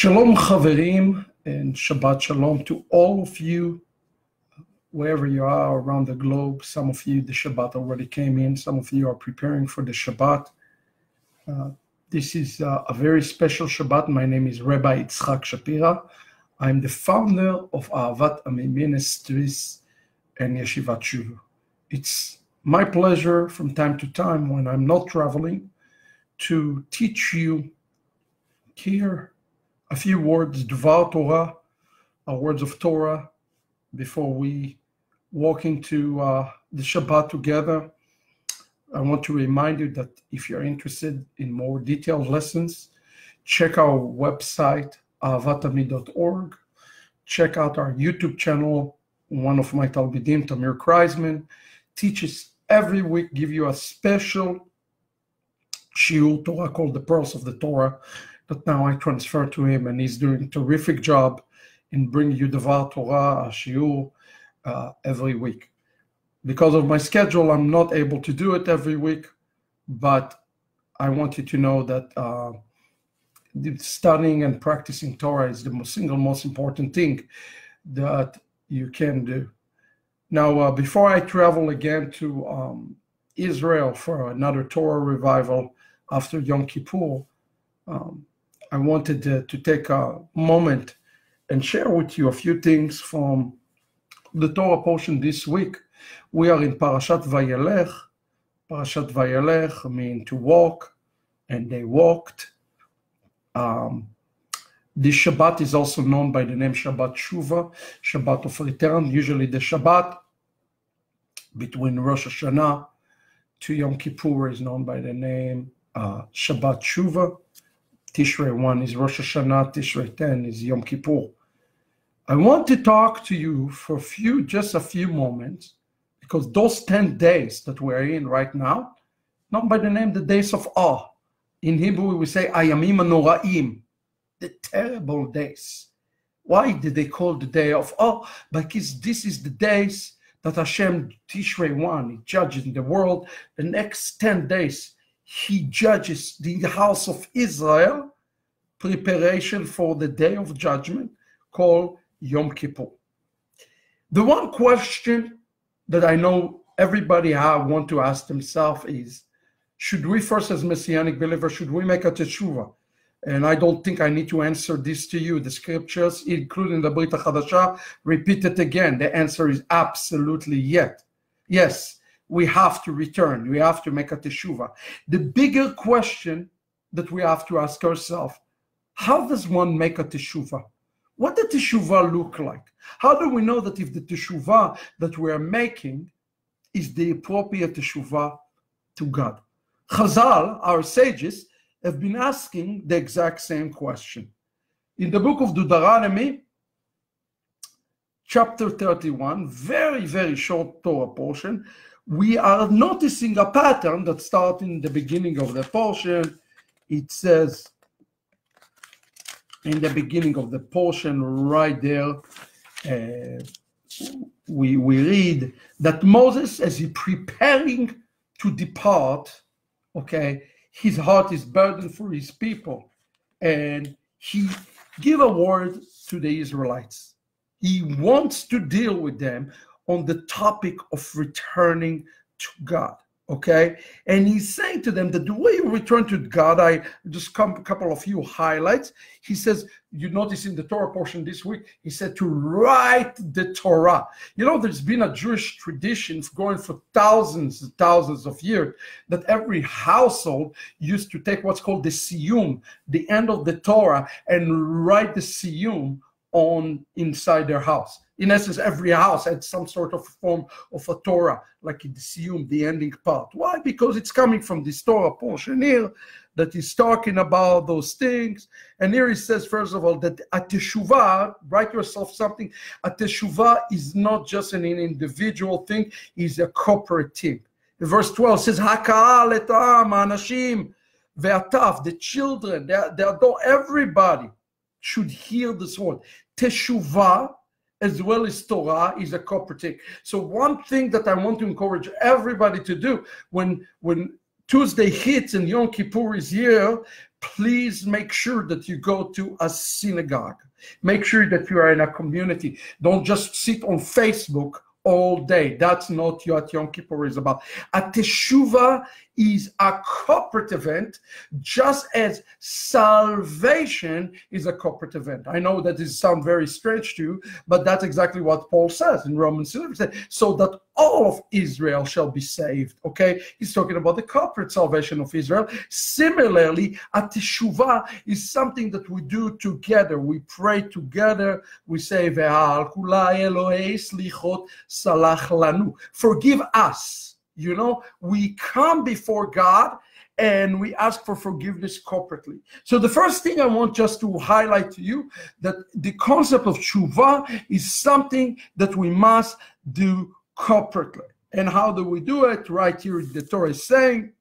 Shalom Chaverim and Shabbat Shalom to all of you, wherever you are around the globe. Some of you, the Shabbat already came in. Some of you are preparing for the Shabbat. Uh, this is uh, a very special Shabbat. My name is Rabbi Itzhak Shapira. I'm the founder of Ahavat Ammi Ministries and Yeshivat Shuvu. It's my pleasure from time to time when I'm not traveling to teach you here a few words, Dvar Torah, our words of Torah, before we walk into uh, the Shabbat together. I want to remind you that if you're interested in more detailed lessons, check our website, ahavatammi.org. Check out our YouTube channel. One of my Talmidim, Tamir Kreisman, teaches every week, give you a special shiur Torah called the Pearls of the Torah but now I transfer to him, and he's doing a terrific job in bringing you Devar Torah, Shiur, uh, every week. Because of my schedule, I'm not able to do it every week, but I want you to know that uh, studying and practicing Torah is the most, single most important thing that you can do. Now, uh, before I travel again to um, Israel for another Torah revival after Yom Kippur, um, I wanted to, take a moment and share with you a few things from the Torah portion this week. We are in Parashat Vayelech. Parashat Vayelech means to walk, and they walked. Um, this Shabbat is also known by the name Shabbat Shuva, Shabbat of return. Usually the Shabbat between Rosh Hashanah to Yom Kippur is known by the name uh, Shabbat Shuva. Tishrei 1 is Rosh Hashanah, Tishrei 10 is Yom Kippur. I want to talk to you for a few, just a few moments, because those 10 days that we're in right now, not by the name the days of awe. In Hebrew, we say Ayamim Noraim, the terrible days. Why did they call the day of awe? Because this is the days that Hashem Tishrei 1, he judges the world. The next 10 days, he judges the house of Israel, preparation for the day of judgment called Yom Kippur. The one question that I know everybody have want to ask themselves is, should we first as Messianic believers, should we make a teshuva? And I don't think I need to answer this to you. The scriptures, including the Brit HaChadashah, repeat it again. The answer is absolutely yet. Yes, we have to return. We have to make a teshuva. The bigger question that we have to ask ourselves, how does one make a teshuva? What does teshuva look like? How do we know that if the teshuva that we are making is the appropriate teshuva to God? Chazal, our sages, have been asking the exact same question. In the book of Deuteronomy, chapter 31, very, very short Torah portion, we are noticing a pattern that starts in the beginning of the portion. It says in the beginning of the portion right there, uh, we, we read that Moses, as he preparing to depart, okay, his heart is burdened for his people. And he give a word to the Israelites. He wants to deal with them on the topic of returning to God. Okay, and he's saying to them that the way you return to God, I just come a couple of few highlights. He says, you notice in the Torah portion this week, he said to write the Torah. You know, there's been a Jewish tradition going for thousands and thousands of years that every household used to take what's called the siyum, the end of the Torah, and write the siyum on inside their house. In essence, every house had some sort of form of a Torah, like the Siyum, the ending part. Why? Because it's coming from this Torah portion here that is talking about those things. And here he says, first of all, that a teshuvah, write yourself something, a teshuvah is not just an individual thing, it's a corporate thing. Verse 12 says, Haka'al etam, anashim, ve'ataf, the children, they, they everybody should hear this word. Teshuvah, as well as Torah, is a cooperative. So one thing that I want to encourage everybody to do when when Tuesday hits and Yom Kippur is here, please make sure that you go to a synagogue. Make sure that you are in a community. Don't just sit on Facebook all day. That's not what Yom Kippur is about. A teshuva is a corporate event, just as salvation is a corporate event. I know that this sounds very strange to you, but that's exactly what Paul says in Romans 11, so that all of Israel shall be saved. Okay, he's talking about the corporate salvation of Israel. Similarly, a teshuva is something that we do together. We pray together. We say, Forgive us you know, we come before God and we ask for forgiveness corporately. So the first thing I want just to highlight to you that the concept of tshuva is something that we must do corporately. And how do we do it? Right here, the Torah is saying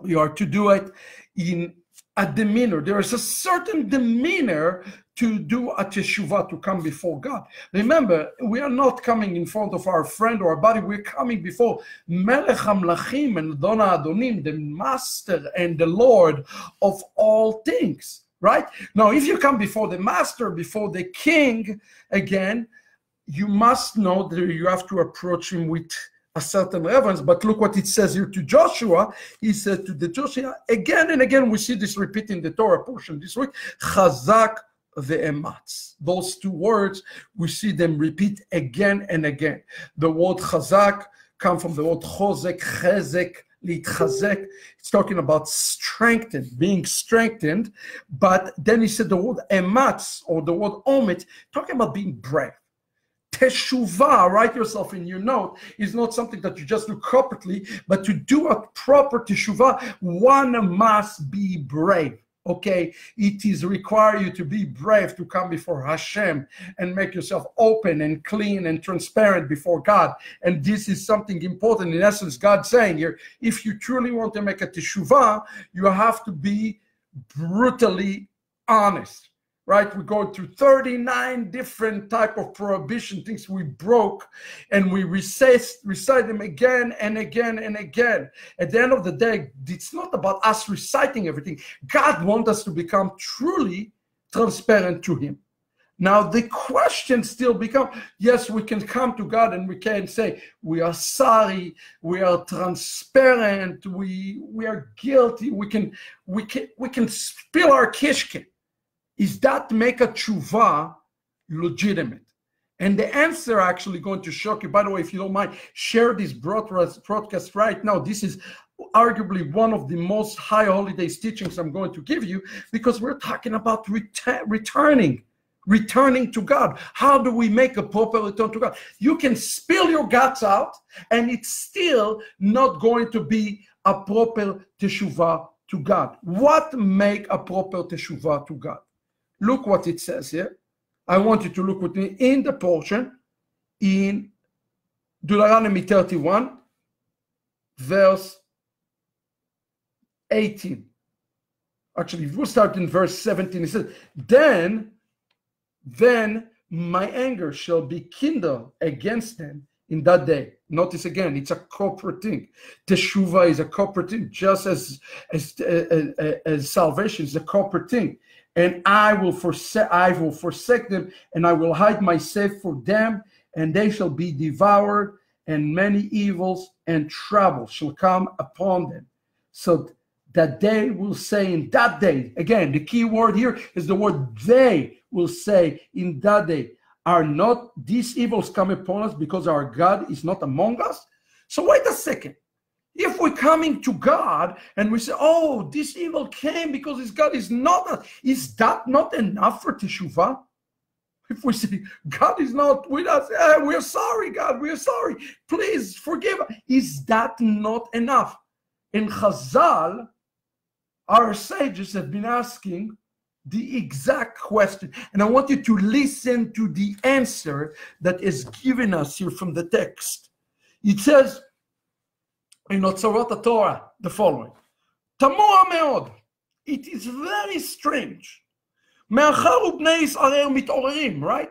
we are to do it in a demeanor. There is a certain demeanor to do a to come before God. Remember, we are not coming in front of our friend or our buddy. We're coming before Melech HaMlachim and Dona Adonim, the Master and the Lord of all things. Right now, if you come before the Master, before the King, again, you must know that you have to approach him with a certain reverence. But look what it says here to Joshua. He said to the Joshua again and again. We see this repeating the Torah portion this week. Chazak ve'ematz. Those two words, we see them repeat again and again. The word chazak come from the word chozek, chezek, litchazek. It's talking about strengthened, being strengthened. But then he said the word ematz or the word omit, talking about being brave. Teshuvah, write yourself in your note, is not something that you just do corporately, but to do a proper teshuvah, one must be brave okay? It is require you to be brave to come before hashem and make yourself open and clean and transparent before god. And this is something important in essence god saying here if you truly want to make a teshuvah you have to be brutally honest right? We go through 39 different type of prohibition things we broke and we recite, recite them again and again and again. At the end of the day it's not about us reciting everything. God wants us to become truly transparent to him. Now the question still become yes we can come to god and we can say we are sorry we are transparent we we are guilty. We can we can we can spill our kishkin is that make a tshuva legitimate? And the answer actually going to shock you. By the way, if you don't mind, share this broadcast right now. This is arguably one of the most high holidays teachings I'm going to give you because we're talking about ret- returning, returning to God. How do we make a proper return to God? You can spill your guts out, and it's still not going to be a proper teshuvah to God. What make a proper teshuvah to God? Look what it says here. I want you to look with me in the portion in Deuteronomy 31, verse 18. Actually, we'll start in verse 17. It says, Then, then my anger shall be kindled against them in that day. Notice again, it's a corporate thing. Teshuva is a corporate thing, just as as, as, as, as salvation is a corporate thing and I will forsake I will forsake them, and I will hide myself for them, and they shall be devoured, and many evils and trouble shall come upon them. So that they will say in that day, again, the key word here is the word they will say in that day, are not these evils come upon us because our God is not among us? So wait a second. If we're coming to God and we say, oh, this evil came because his God is not, is that not enough for Teshuvah? If we say, God is not with us, eh, we're sorry, God, we're sorry, please forgive us. Is that not enough? In Chazal, our sages have been asking the exact question. And I want you to listen to the answer that is given us here from the text. It says, in Otsorot Torah the following. תמוה מאוד. It is very strange. מאחר ובני ישראל מתעוררים, right?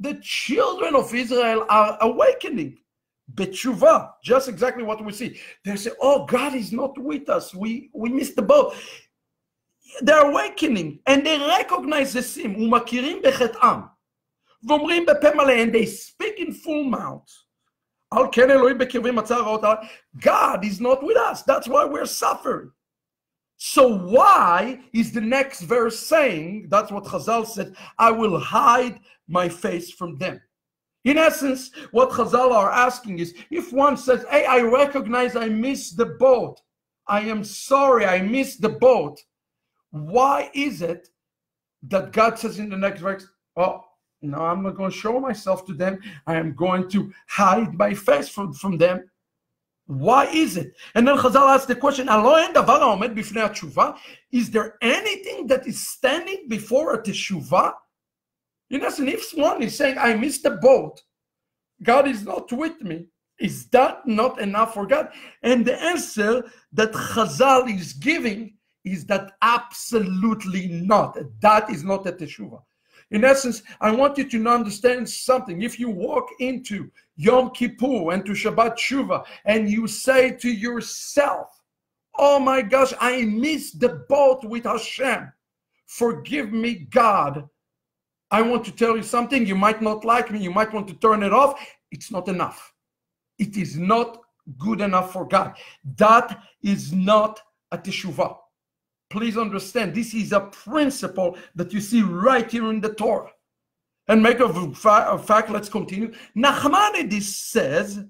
The children of Israel are awakening. Betshuva, just exactly what we see. They say, oh, God is not with us. We, we missed the boat. They're awakening and they recognize the sin. ומכירים בחטאם. ואומרים בפה מלא, and they speak in full mouth. God is not with us. That's why we're suffering. So why is the next verse saying, that's what Chazal said, I will hide my face from them. In essence, what Chazal are asking is, if one says, hey, I recognize I missed the boat, I am sorry, I missed the boat, why is it that God says in the next verse, oh, no, I'm not going to show myself to them. I am going to hide my face from, from them. Why is it? And then Chazal asks the question, is there anything that is standing before a teshuvah? In essence, if one is saying, I missed the boat, God is not with me, is that not enough for God? And the answer that Chazal is giving is that absolutely not. That is not a teshuvah. In essence, I want you to understand something. If you walk into Yom Kippur and to Shabbat Shuvah and you say to yourself, Oh my gosh, I missed the boat with Hashem. Forgive me, God. I want to tell you something. You might not like me. You might want to turn it off. It's not enough. It is not good enough for God. That is not a teshuvah. Please understand, this is a principle that you see right here in the Torah. And make of fact, let's continue. Nachmanides says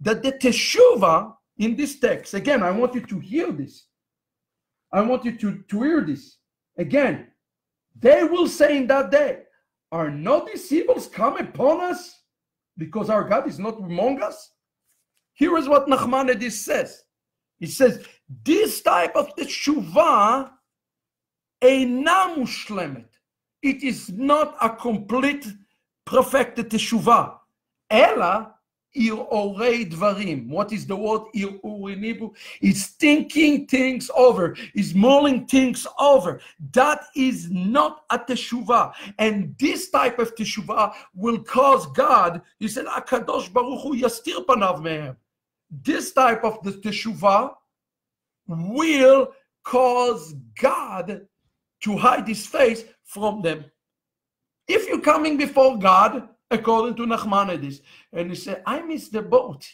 that the teshuva in this text, again, I want you to hear this. I want you to, to hear this. Again, they will say in that day, Are not these evils come upon us because our God is not among us? Here is what Nachmanides says. He says, this type of teshuva אינה מושלמת. It is not a complete perfected teshuva, אלא ערעורי דברים. What is the word ערעור in Hebrew? It's thinking things over, is mulling things over. That is not a teshuva. And this type of teshuva will cause God, he said, akadosh baruch hu yastir panav mehem. This type of the teshuva will cause God to hide his face from them. If you're coming before God, according to Nachmanides, and you say, I missed the boat,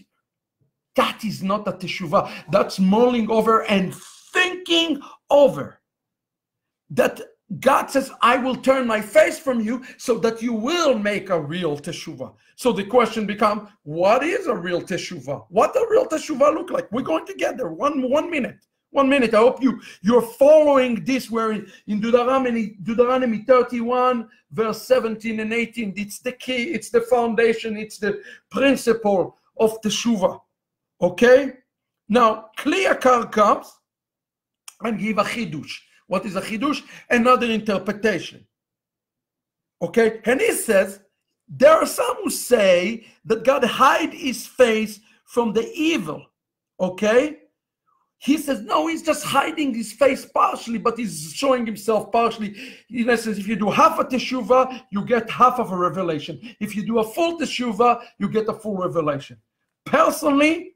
that is not a teshuvah. That's mulling over and thinking over. That God says, I will turn my face from you so that you will make a real teshuvah. So the question becomes, what is a real teshuvah? What a real teshuvah look like? We're going to get there. One, one minute. One minute. I hope you, you're following this where in, in Deuteronomy, Deuteronomy 31, verse 17 and 18, it's the key, it's the foundation, it's the principle of teshuvah. Okay? Now, Kli Yakar comes and give a chidush. What is a chidush? Another interpretation. Okay, and he says there are some who say that God hide His face from the evil. Okay, he says no, he's just hiding his face partially, but he's showing himself partially. In essence, if you do half a teshuva, you get half of a revelation. If you do a full teshuva, you get a full revelation. Personally,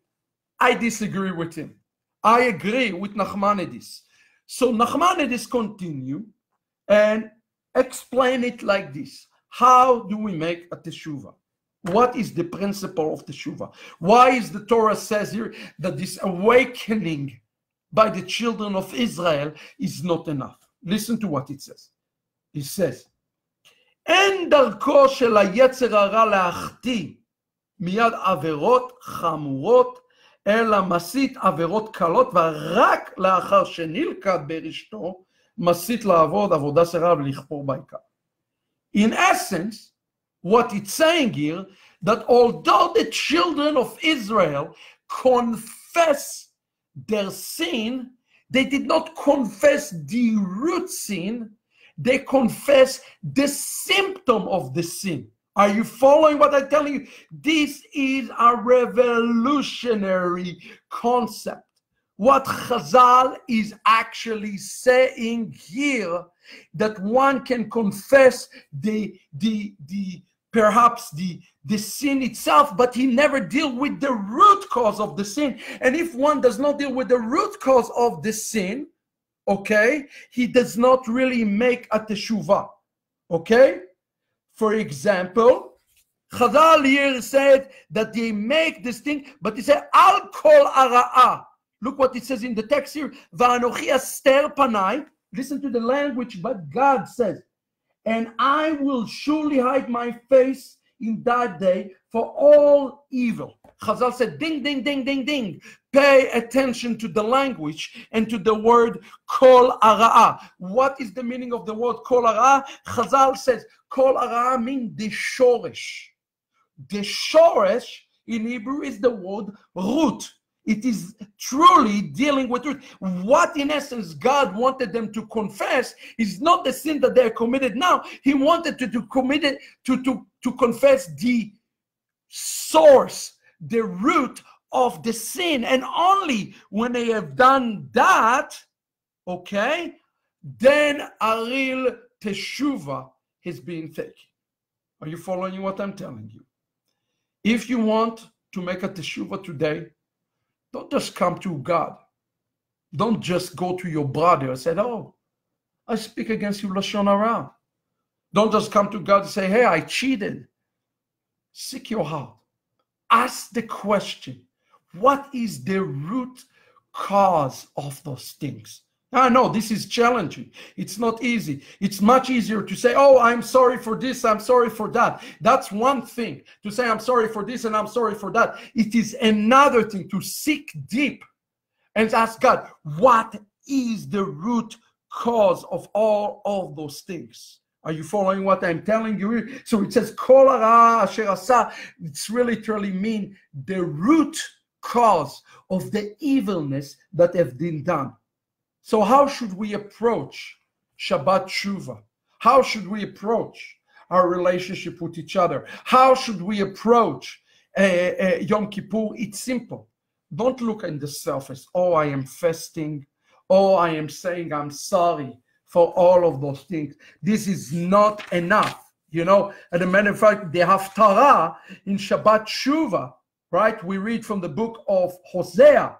I disagree with him. I agree with Nachmanides so Nachmanides continue and explain it like this. How do we make a teshuva? What is the principle of teshuva? Why is the Torah says here that this awakening by the children of Israel is not enough? Listen to what it says. It says, אין דרכו של היצר הרע להחטיא מיד עבירות חמורות אלא מסית עבירות קלות, ורק לאחר שנלכד ברשתו, מסית לעבוד עבודה זרה ולכפור בעיקר. In essence, what it's saying here, that although the children of Israel confess their sin, they did not confess the root sin, they confess the symptom of the sin. Are you following what I'm telling you? This is a revolutionary concept. What Chazal is actually saying here that one can confess the, the, the perhaps the the sin itself but he never deal with the root cause of the sin and if one does not deal with the root cause of the sin okay he does not really make a teshuva okay for example Chazal here said that they make this thing, but he said, Al kol ara'a. Look what it says in the text here. Va'anochi. Listen to the language, but God says, and I will surely hide my face in that day for all evil. Chazal said, ding, ding, ding, ding, ding. Pay attention to the language and to the word kol ara'a. What is the meaning of the word kol ara'a? Chazal says, kol ara'a means the shoresh. The shoresh in Hebrew is the word root. It is truly dealing with truth. What, in essence, God wanted them to confess is not the sin that they're committed now. He wanted to, to commit it, to, to, to confess the source, the root of the sin. And only when they have done that, okay, then a real is being taken. Are you following what I'm telling you? If you want to make a teshuva today, don't just come to God. Don't just go to your brother and say, Oh, I speak against you, Lashon Hara. Don't just come to God and say, Hey, I cheated. Seek your heart. Ask the question what is the root cause of those things? Ah, I know this is challenging. It's not easy. It's much easier to say, Oh, I'm sorry for this, I'm sorry for that. That's one thing to say, I'm sorry for this and I'm sorry for that. It is another thing to seek deep and ask God, What is the root cause of all of those things? Are you following what I'm telling you? So it says, It's really, truly mean the root cause of the evilness that have been done. So, how should we approach Shabbat Shuva? How should we approach our relationship with each other? How should we approach uh, uh, Yom Kippur? It's simple. Don't look in the surface. Oh, I am fasting. Oh, I am saying I'm sorry for all of those things. This is not enough. You know, as a matter of fact, the Haftarah in Shabbat Shuva, right? We read from the book of Hosea,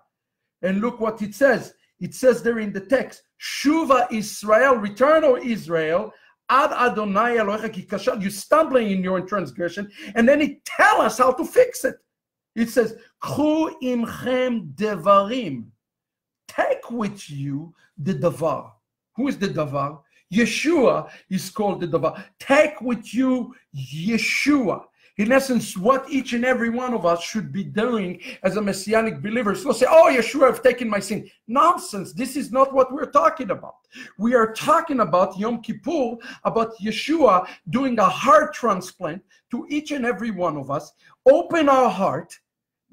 and look what it says. It says there in the text, Shuva Israel, return, O Israel, Ad Adonai Elohecha You're stumbling in your transgression, and then it tell us how to fix it. It says, Chu imchem devarim. Take with you the davar. Who is the davar? Yeshua is called the davar. Take with you Yeshua in essence, what each and every one of us should be doing as a messianic believer. So say, oh, Yeshua, I've taken my sin. Nonsense. This is not what we're talking about. We are talking about Yom Kippur, about Yeshua doing a heart transplant to each and every one of us, open our heart,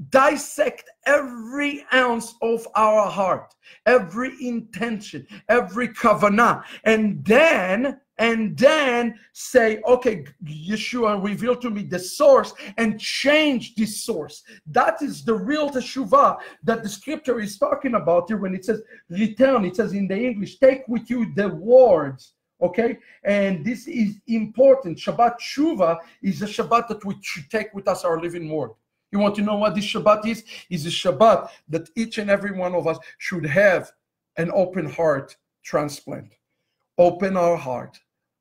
dissect every ounce of our heart, every intention, every kavanah, and then and then say, okay, Yeshua, reveal to me the source and change this source. That is the real teshuvah that the scripture is talking about here when it says return. It says in the English, take with you the words. Okay, and this is important. Shabbat Shuva is a Shabbat that we should take with us our living word. You want to know what this Shabbat is? Is a Shabbat that each and every one of us should have an open heart transplant. Open our heart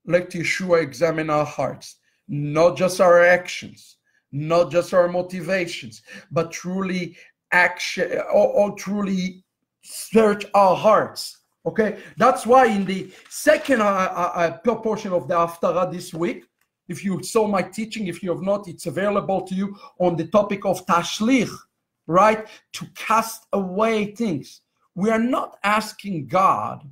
let Yeshua examine our hearts, not just our actions, not just our motivations, but truly action or, or truly search our hearts. Okay, that's why in the second uh, uh, portion of the Haftarah this week, if you saw my teaching, if you have not, it's available to you on the topic of Tashlich, right? To cast away things. We are not asking God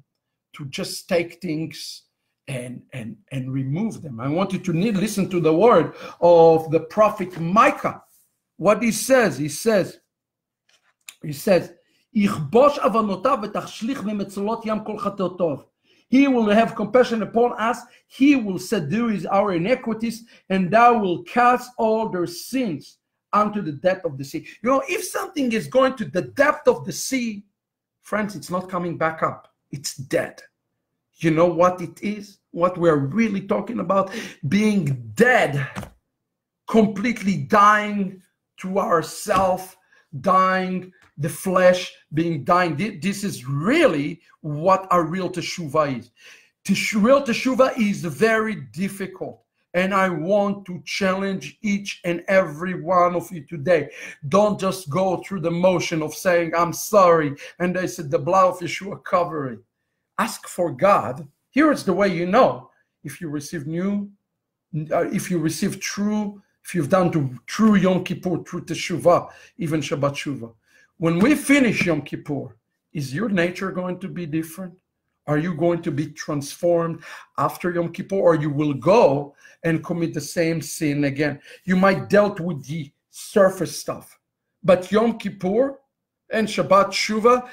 to just take things and and and remove them. I want you to need, listen to the word of the prophet Micah. What he says, he says, he says, He will have compassion upon us. He will subdue our iniquities, and thou will cast all their sins unto the depth of the sea. You know, if something is going to the depth of the sea, friends, it's not coming back up. It's dead. You know what it is? What we're really talking about? Being dead completely dying to ourself, dying the flesh, being dying. This is really what our real teshuva is. Real teshuva is very difficult. And I want to challenge each and every one of you today. Don't just go through the motion of saying, I'm sorry. And they said, the blood of Yeshua covering. Ask for God. Here is the way you know if you receive new, uh, if you receive true, if you've done to true Yom Kippur, true Teshuvah, even Shabbat Shuvah. When we finish Yom Kippur, is your nature going to be different? Are you going to be transformed after Yom Kippur, or you will go and commit the same sin again? You might dealt with the surface stuff, but Yom Kippur and Shabbat Shuvah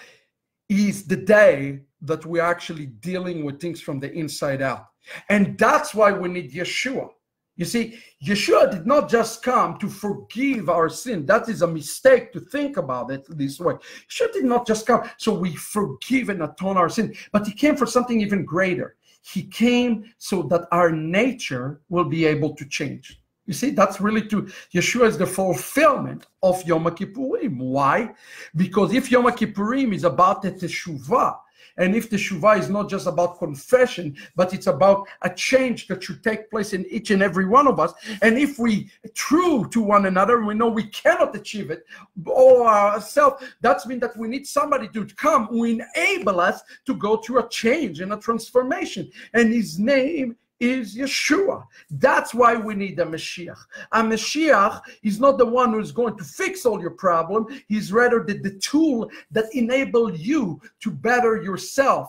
is the day that we're actually dealing with things from the inside out. And that's why we need Yeshua. You see, Yeshua did not just come to forgive our sin. That is a mistake to think about it this way. Yeshua did not just come so we forgive and atone our sin, but he came for something even greater. He came so that our nature will be able to change. You see, that's really to Yeshua is the fulfillment of Yom Kippurim. Why? Because if Yom Kippurim is about the teshuvah, and if the Shuvah is not just about confession, but it's about a change that should take place in each and every one of us. And if we true to one another, we know we cannot achieve it all ourselves, that's mean that we need somebody to come who enable us to go through a change and a transformation. And his name is Yeshua. That's why we need a Mashiach. A Mashiach is not the one who's going to fix all your problem. He's rather the, the tool that enable you to better yourself,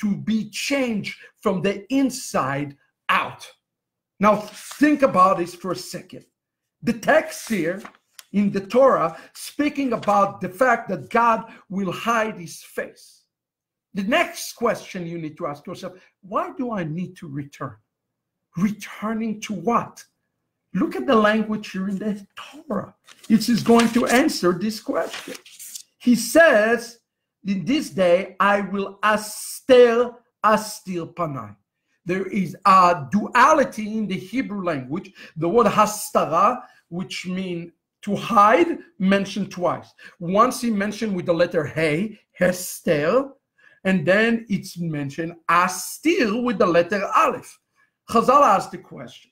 to be changed from the inside out. Now think about this for a second. The text here in the Torah speaking about the fact that God will hide his face. The next question you need to ask yourself, why do I need to return? Returning to what? Look at the language here in the Torah. It is going to answer this question. He says, In this day I will astel astil panai. There is a duality in the Hebrew language. The word hastara, which means to hide, mentioned twice. Once he mentioned with the letter hey, hestel, and then it's mentioned astil with the letter aleph. Chazal asked the question,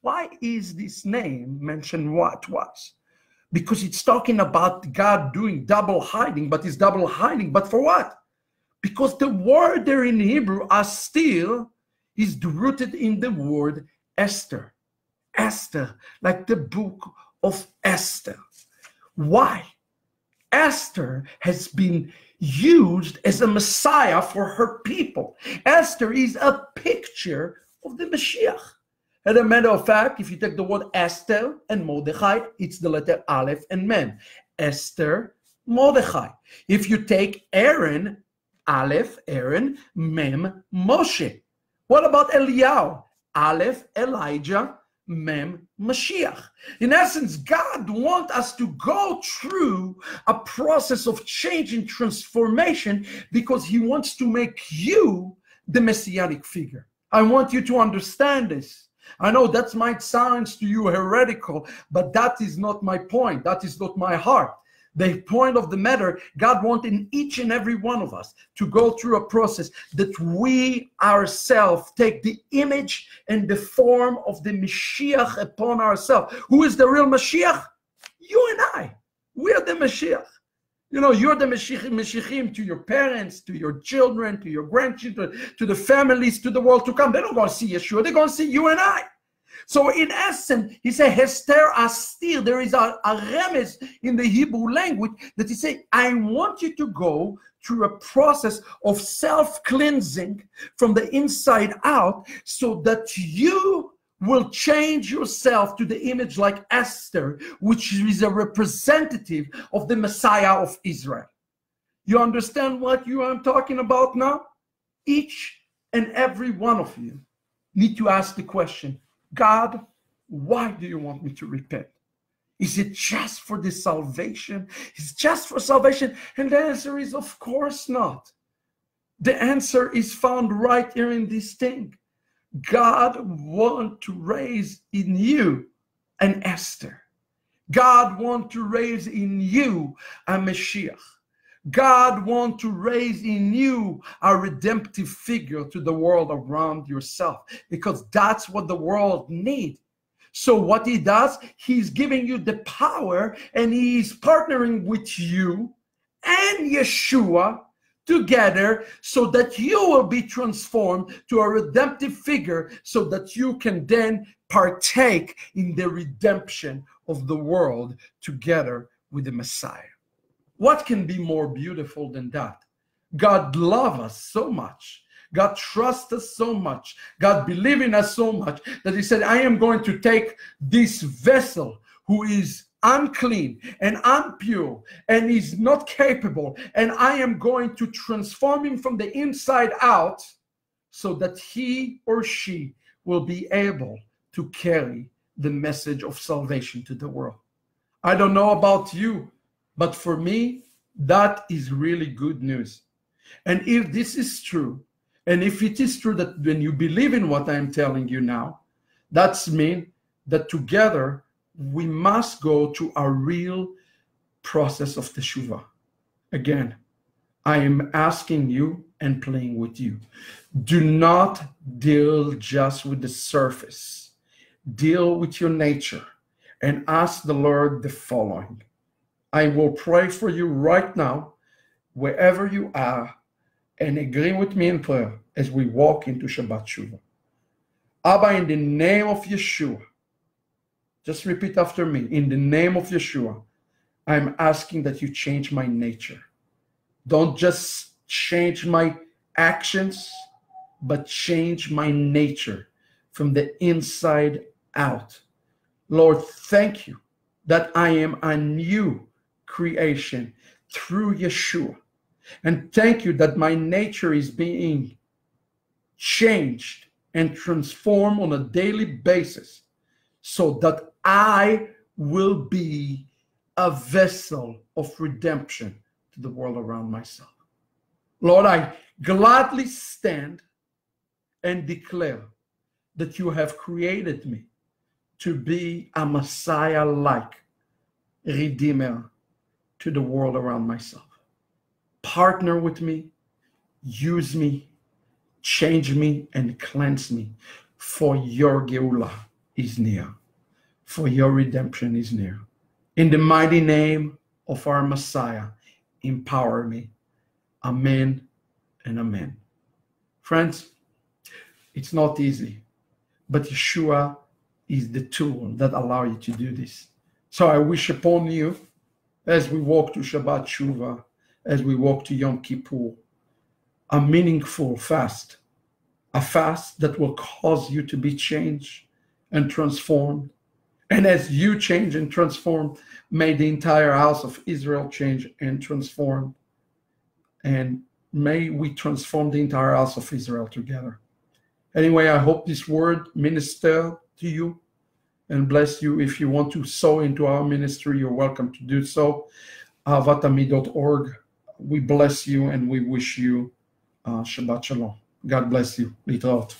why is this name mentioned what twice? Because it's talking about God doing double hiding, but it's double hiding, but for what? Because the word there in Hebrew, astil, is rooted in the word Esther. Esther, like the book of Esther. Why? Esther has been used as a Messiah for her people. Esther is a picture of the Mashiach. As a matter of fact, if you take the word Esther and Mordechai, it's the letter Aleph and Mem. Esther, Mordechai. If you take Aaron, Aleph, Aaron, Mem, Moshe. What about Eliyahu? Aleph, Elijah, Mem, Mashiach. In essence, God wants us to go through a process of change and transformation because He wants to make you the messianic figure. I want you to understand this. I know that might sound to you heretical, but that is not my point. That is not my heart. The point of the matter, God wants in each and every one of us to go through a process that we ourselves take the image and the form of the Mashiach upon ourselves. Who is the real Mashiach? You and I. We are the Mashiach. You know, you're the Mashiachim to your parents, to your children, to your grandchildren, to the families, to the world to come. They're not going to see Yeshua. They're going to see you and I. So in essence, he said, Hester astir. There is a, a remes in the Hebrew language that he said, I want you to go through a process of self-cleansing from the inside out so that you will change yourself to the image like Esther, which is a representative of the Messiah of Israel. You understand what you are talking about now? Each and every one of you need to ask the question, God, why do you want me to repent? Is it just for the salvation? Is just for salvation? And the answer is, of course not. The answer is found right here in this thing. God want to raise in you an Esther. God wants to raise in you a Mashiach. God wants to raise in you a redemptive figure to the world around yourself because that's what the world needs. So what he does, he's giving you the power and he's partnering with you and Yeshua together so that you will be transformed to a redemptive figure so that you can then partake in the redemption of the world together with the Messiah. What can be more beautiful than that? God loves us so much God trusts us so much. God believes in us so much that He said, I am going to take this vessel who is unclean and impure and is not capable, and I am going to transform him from the inside out so that he or she will be able to carry the message of salvation to the world. I don't know about you, but for me, that is really good news. And if this is true, and if it is true that when you believe in what I'm telling you now, that's mean that together we must go to a real process of teshuva. Again, I am asking you and playing with you. Do not deal just with the surface. Deal with your nature and ask the Lord the following. I will pray for you right now, wherever you are, and agree with me in prayer as we walk into Shabbat Shuvah. Abba, in the name of Yeshua, just repeat after me. In the name of Yeshua, I'm asking that you change my nature. Don't just change my actions, but change my nature from the inside out. Lord, thank you that I am a new creation through Yeshua. And thank you that my nature is being changed and transformed on a daily basis so that I will be a vessel of redemption to the world around myself. Lord, I gladly stand and declare that you have created me to be a Messiah like Redeemer to the world around myself partner with me, use me, change me, and cleanse me. For your Geulah is near, for your redemption is near. In the mighty name of our Messiah, empower me. Amen and amen. Friends, it's not easy, but Yeshua is the tool that allow you to do this. So I wish upon you as we walk to Shabbat Shuvah as we walk to Yom Kippur, a meaningful fast, a fast that will cause you to be changed and transformed. And as you change and transform, may the entire house of Israel change and transform. And may we transform the entire house of Israel together. Anyway, I hope this word minister to you and bless you. If you want to sow into our ministry, you're welcome to do so. Ahavatammi.org. we bless you and we wish you uh, Shabbat Shalom. God bless you. Litraot.